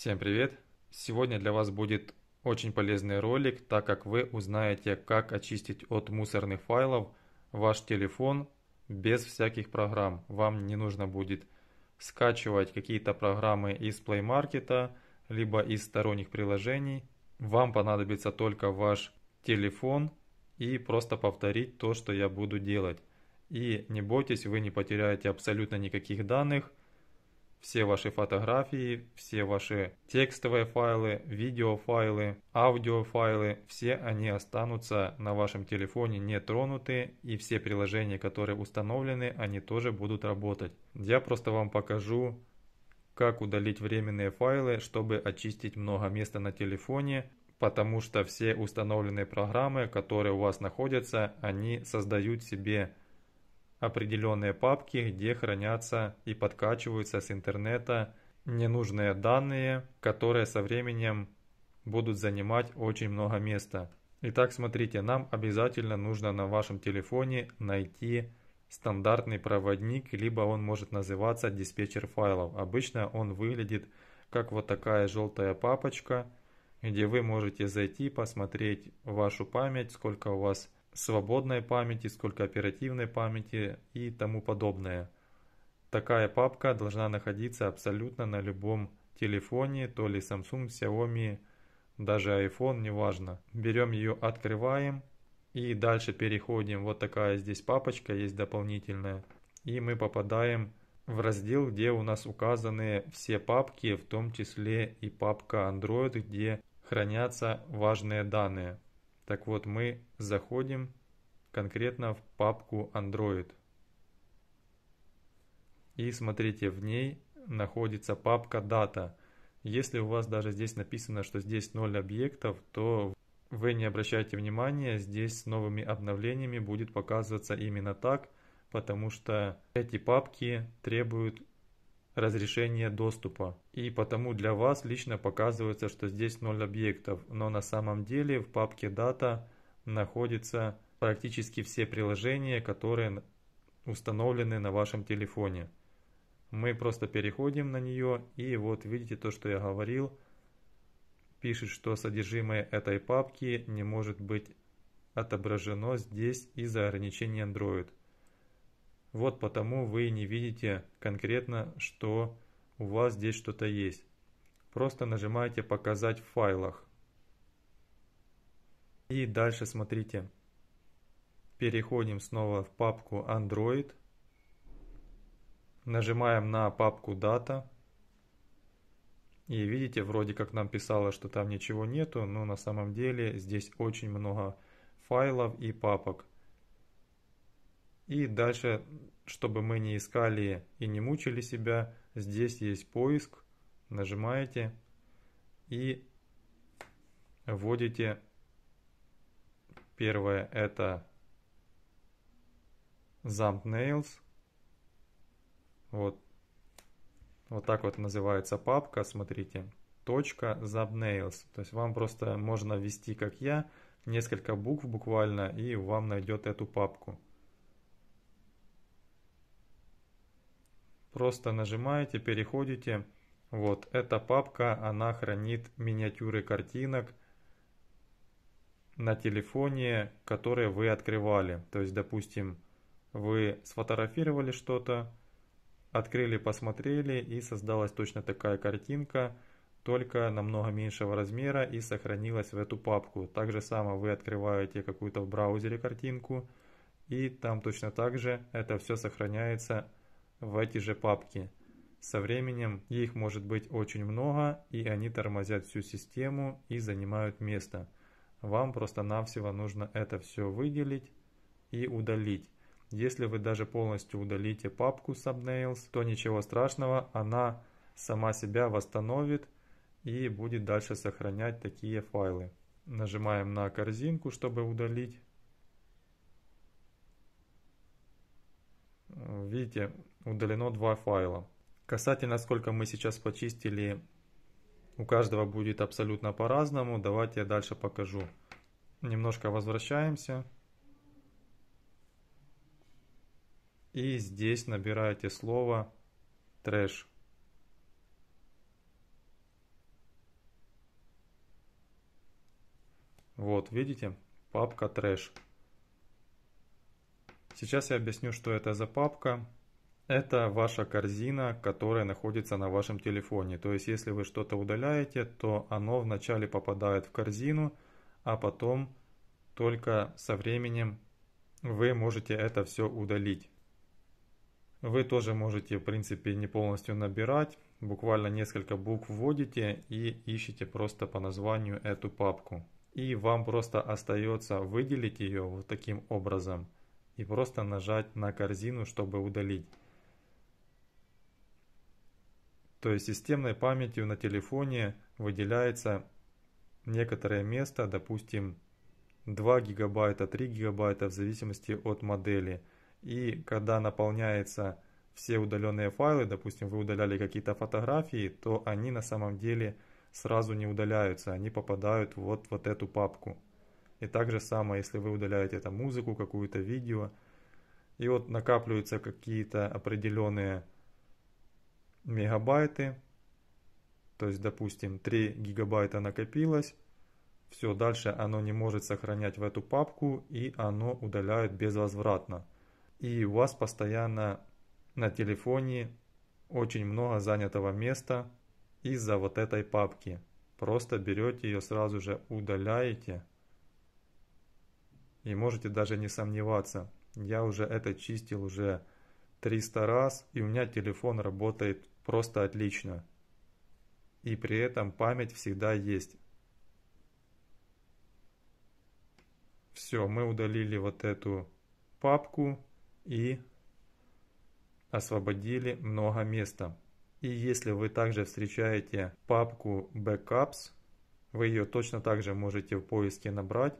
Всем привет! Сегодня для вас будет очень полезный ролик, так как вы узнаете, как очистить от мусорных файлов ваш телефон без всяких программ. Вам не нужно будет скачивать какие-то программы из Play Market, либо из сторонних приложений. Вам понадобится только ваш телефон и просто повторить то, что я буду делать. И не бойтесь, вы не потеряете абсолютно никаких данных, все ваши фотографии, все ваши текстовые файлы, видеофайлы, аудиофайлы, все они останутся на вашем телефоне не тронуты и все приложения, которые установлены, они тоже будут работать. Я просто вам покажу, как удалить временные файлы, чтобы очистить много места на телефоне, потому что все установленные программы, которые у вас находятся, они создают себе определенные папки, где хранятся и подкачиваются с интернета ненужные данные, которые со временем будут занимать очень много места. Итак, смотрите, нам обязательно нужно на вашем телефоне найти стандартный проводник, либо он может называться диспетчер файлов. Обычно он выглядит как вот такая желтая папочка, где вы можете зайти, посмотреть вашу память, сколько у вас свободной памяти, сколько оперативной памяти и тому подобное. Такая папка должна находиться абсолютно на любом телефоне, то ли Samsung, Xiaomi, даже iPhone, неважно. Берем ее, открываем и дальше переходим. Вот такая здесь папочка есть дополнительная. И мы попадаем в раздел, где у нас указаны все папки, в том числе и папка Android, где хранятся важные данные. Так вот, мы заходим конкретно в папку Android. И смотрите, в ней находится папка Data. Если у вас даже здесь написано, что здесь 0 объектов, то вы не обращайте внимания, здесь с новыми обновлениями будет показываться именно так, потому что эти папки требуют разрешения доступа. И потому для вас лично показывается, что здесь 0 объектов, но на самом деле в папке Data находятся практически все приложения, которые установлены на вашем телефоне. Мы просто переходим на нее и вот видите то, что я говорил. Пишет, что содержимое этой папки не может быть отображено здесь из-за ограничений Android. Вот потому вы не видите конкретно, что у вас здесь что-то есть. Просто нажимаете «Показать в файлах». И дальше смотрите. Переходим снова в папку Android. Нажимаем на папку Data. И видите, вроде как нам писало, что там ничего нету, но на самом деле здесь очень много файлов и папок. И дальше, чтобы мы не искали и не мучили себя, здесь есть поиск. Нажимаете и вводите первое это thumbnails. Вот. Вот так вот называется папка, смотрите. Точка thumbnails. То есть вам просто можно ввести, как я, несколько букв буквально, и вам найдет эту папку. Просто нажимаете, переходите. Вот эта папка, она хранит миниатюры картинок на телефоне, которые вы открывали. То есть, допустим, вы сфотографировали что-то, открыли, посмотрели и создалась точно такая картинка, только намного меньшего размера и сохранилась в эту папку. Так же само вы открываете какую-то в браузере картинку и там точно так же это все сохраняется в эти же папки. Со временем их может быть очень много, и они тормозят всю систему и занимают место. Вам просто-навсего нужно это все выделить и удалить. Если вы даже полностью удалите папку Subnails, то ничего страшного, она сама себя восстановит и будет дальше сохранять такие файлы. Нажимаем на корзинку, чтобы удалить. видите, удалено два файла. Касательно сколько мы сейчас почистили, у каждого будет абсолютно по-разному. Давайте я дальше покажу. Немножко возвращаемся. И здесь набираете слово трэш. Вот, видите, папка трэш. Сейчас я объясню, что это за папка. Это ваша корзина, которая находится на вашем телефоне. То есть, если вы что-то удаляете, то оно вначале попадает в корзину, а потом только со временем вы можете это все удалить. Вы тоже можете, в принципе, не полностью набирать. Буквально несколько букв вводите и ищите просто по названию эту папку. И вам просто остается выделить ее вот таким образом и просто нажать на корзину, чтобы удалить. То есть системной памятью на телефоне выделяется некоторое место, допустим, 2 гигабайта, 3 гигабайта в зависимости от модели. И когда наполняются все удаленные файлы, допустим, вы удаляли какие-то фотографии, то они на самом деле сразу не удаляются, они попадают вот в вот эту папку. И так же самое, если вы удаляете это музыку, какую-то видео, и вот накапливаются какие-то определенные мегабайты. То есть, допустим, 3 гигабайта накопилось. Все, дальше оно не может сохранять в эту папку и оно удаляет безвозвратно. И у вас постоянно на телефоне очень много занятого места из-за вот этой папки. Просто берете ее сразу же удаляете. И можете даже не сомневаться. Я уже это чистил уже 300 раз, и у меня телефон работает просто отлично. И при этом память всегда есть. Все, мы удалили вот эту папку и освободили много места. И если вы также встречаете папку Backups, вы ее точно так же можете в поиске набрать,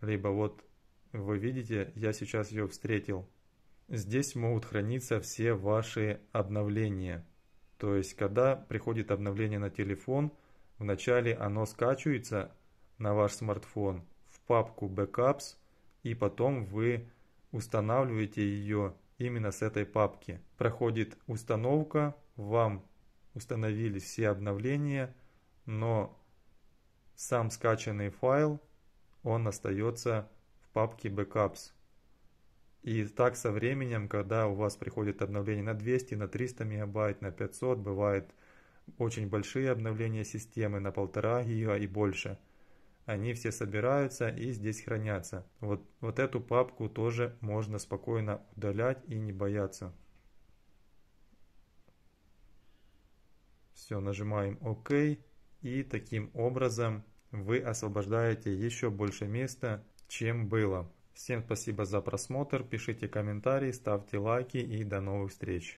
либо вот вы видите, я сейчас ее встретил. Здесь могут храниться все ваши обновления. То есть, когда приходит обновление на телефон, вначале оно скачивается на ваш смартфон в папку Backups, и потом вы устанавливаете ее именно с этой папки. Проходит установка, вам установили все обновления, но сам скачанный файл, он остается папке Backups. И так со временем, когда у вас приходит обновление на 200, на 300 мегабайт, на 500, бывает очень большие обновления системы на 1,5 гига и больше. Они все собираются и здесь хранятся. Вот, вот эту папку тоже можно спокойно удалять и не бояться. Все, нажимаем ОК. И таким образом вы освобождаете еще больше места чем было. Всем спасибо за просмотр, пишите комментарии, ставьте лайки и до новых встреч.